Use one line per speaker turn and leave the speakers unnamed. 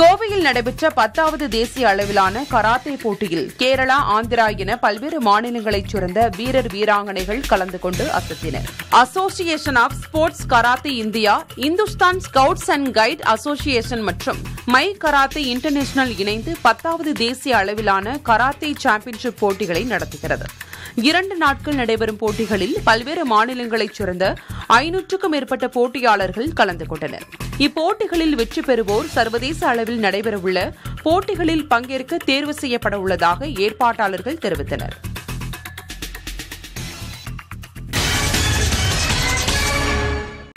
கோவையில் நடைபெற்ற பத்தாவது தேசிய அளவிலான கராத்தே போட்டியில் கேரளா ஆந்திரா என பல்வேறு மாநிலங்களைச் சேர்ந்த வீரர் வீராங்கனைகள் கலந்து கொண்டு அசத்தினர். Association of sports karate India Hindustan scouts and guide association மற்றும் மை கராத்தே இன்டர்நேஷனல் இணைந்து பத்தாவது தேசிய அளவிலான கராத்தே சாம்பியன்ஷிப் போட்டிகளை நடத்துகிறது. இரண்டு நாட்கள் நடைபெறும் போட்டிகளில் பல்வேறு மாநிலங்களைச் சேர்ந்த ஐநூற்றுக்கும் மேற்பட்ட போட்டியாளர்கள் கலந்து கொண்டனர். இப்போட்டிகளில் வெற்றி பெறுவோர் சர்வதேச அளவில் நடைபெறவுள்ள போட்டிகளில் பங்கேற்க தேர்வு செய்யப்பட உள்ளதாக ஏற்பாட்டாளர்கள் தெரிவித்தனர்.